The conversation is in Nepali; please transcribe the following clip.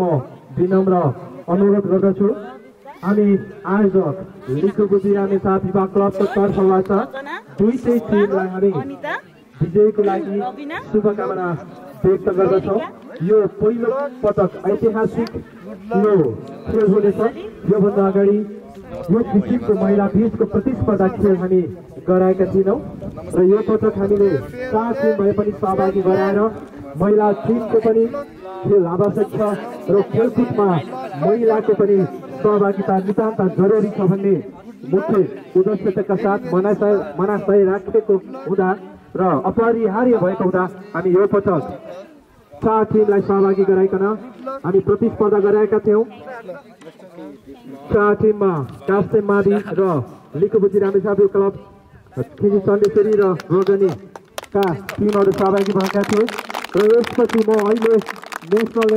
म विनम्र अनुरोध गर्दछु। हामी आयोजक लिखु बुझिराने साथ विभाग क्लबको तर्फबाट दुईटै टिमलाई हामी विजयको लागि शुभकामना व्यक्त गर्दछौँ। यो पहिलो पटक ऐतिहासिक यो खेल हुनेछ। योभन्दा अगाडि यो किसिमको महिला बिचको प्रतिस्पर्धा खेल हामी गराएका थिएनौँ। र यो पटक हामीले चार टिम भए पनि सहभागी गराएर महिला टिमको पनि खेल आवश्यक छ। र खेलकुदमा महिलाको पनि सहभागिता नितान्त जरुरी छ भन्ने मुख्य उद्देश्यका साथ मनाशय राखेको हुँदा र अपरिहार्य भएको हुँदा हामी यो पटक चार टिमलाई सहभागी गराइकन हामी प्रतिस्पर्धा गराएका थियौँ। चार टिममा कास्ते मादी र लिकुबुजी रामेसाबु क्लब खिजी चण्डेश्वरी र रोजनीका टिमहरू सहभागी भएका थिए। र यसपछि म अहिले नेसनल